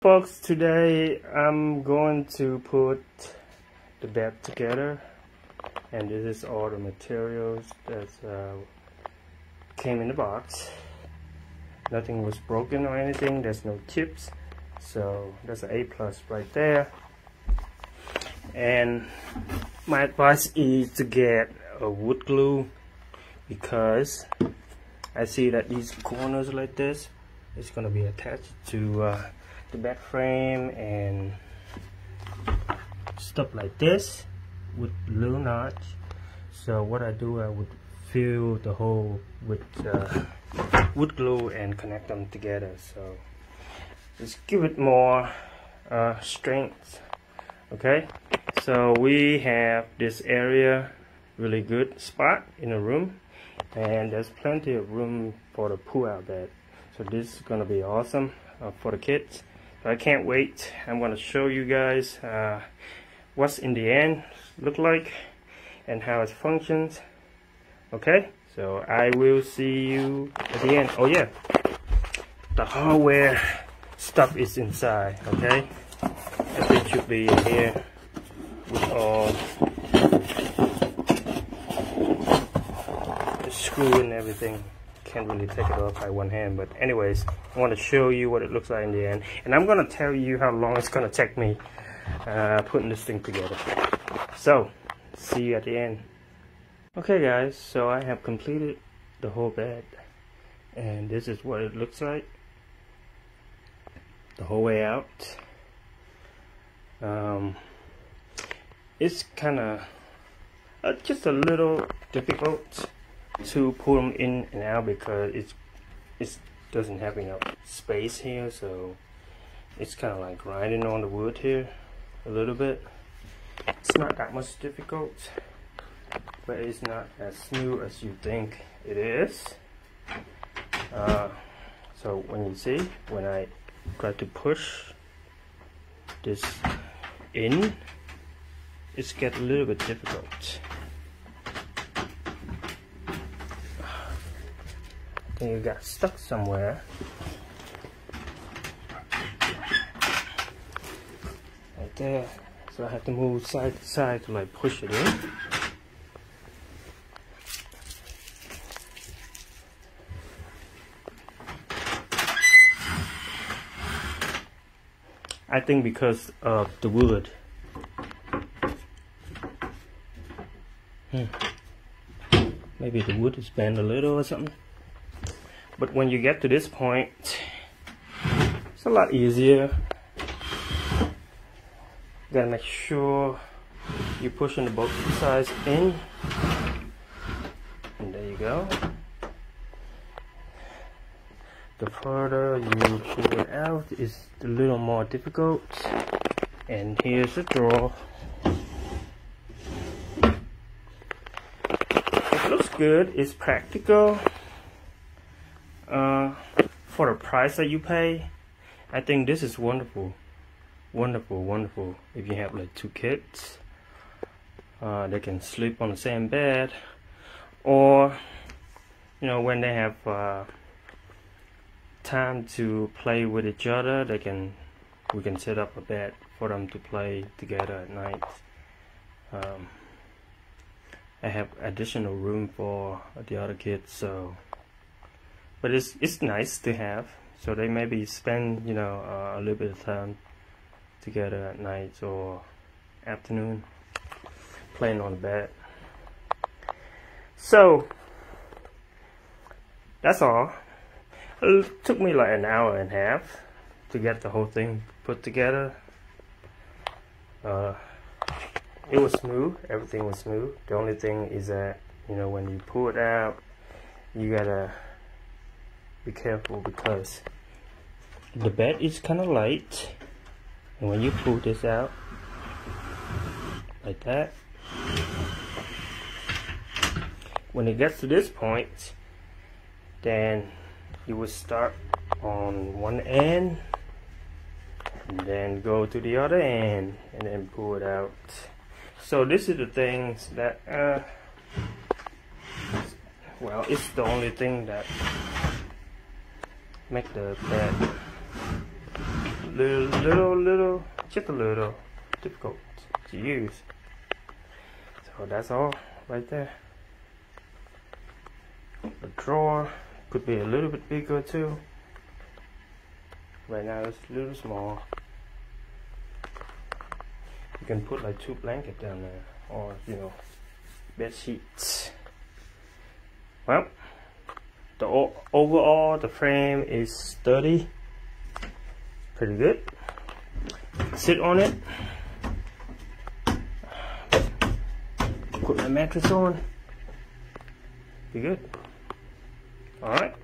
Folks, today I'm going to put the bed together and this is all the materials that uh, came in the box. Nothing was broken or anything, there's no chips, so that's an A plus right there. And my advice is to get a wood glue because I see that these corners like this is going to be attached to uh, the bed frame and stuff like this with little notch. So what I do I would fill the hole with uh, wood glue and connect them together. So just give it more uh, strength okay? So we have this area really good spot in the room. And there's plenty of room for the pull out bed so this is gonna be awesome uh, for the kids I can't wait. I'm to show you guys uh, what's in the end look like and how it functions. Okay, so I will see you at the end. Oh yeah, the hardware stuff is inside. Okay, everything should be in here with all the screw and everything can't really take it off by one hand but anyways I want to show you what it looks like in the end. And I'm gonna tell you how long it's gonna take me uh, putting this thing together. So see you at the end. Okay guys so I have completed the whole bed and this is what it looks like. The whole way out. Um, it's kind of uh, just a little difficult to pull them in and out because it's it doesn't have enough space here so it's kind of like grinding on the wood here a little bit. It's not that much difficult but it's not as smooth as you think it is. Uh, so when you see when I try to push this in it's get a little bit difficult think it got stuck somewhere. Right there. So I have to move side to side to like push it in. I think because of the wood. Hmm. Maybe the wood is bent a little or something. But when you get to this point, it's a lot easier. You gotta make sure you're pushing the both sides in. And there you go. The further you pull it out is a little more difficult. And here's the drawer. It looks good, it's practical uh, for the price that you pay, I think this is wonderful, wonderful, wonderful. If you have like two kids, uh, they can sleep on the same bed, or you know when they have uh, time to play with each other, they can we can set up a bed for them to play together at night. Um, I have additional room for the other kids, so but it's it's nice to have. So they maybe spend you know uh, a little bit of time together at night or afternoon playing on the bed so that's all. It took me like an hour and a half to get the whole thing put together. Uh, it was smooth. Everything was smooth. The only thing is that you know when you pull it out you gotta be careful because the bed is kind of light and when you pull this out like that when it gets to this point then you will start on one end and then go to the other end and then pull it out. So this is the things that uh, well it's the only thing that make the bed little, little, little, just a little difficult to use. So that's all right there. The drawer could be a little bit bigger too. Right now it's a little small. You can put like two blankets down there or you know bed sheets. Well, the overall the frame is sturdy, pretty good. Sit on it. Put my mattress on. Be good. All right.